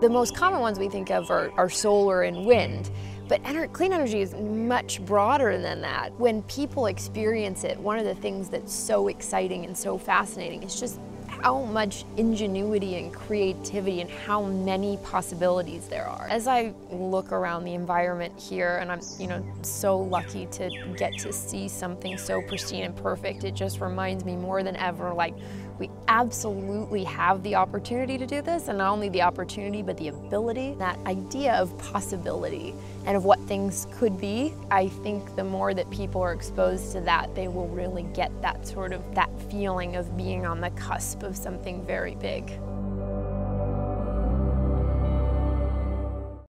The most common ones we think of are, are solar and wind. But clean energy is much broader than that. When people experience it, one of the things that's so exciting and so fascinating is just how much ingenuity and creativity and how many possibilities there are. As I look around the environment here, and I'm you know so lucky to get to see something so pristine and perfect, it just reminds me more than ever like we absolutely have the opportunity to do this, and not only the opportunity, but the ability, that idea of possibility and of what things could be. I think the more that people are exposed to that, they will really get that sort of, that feeling of being on the cusp of something very big.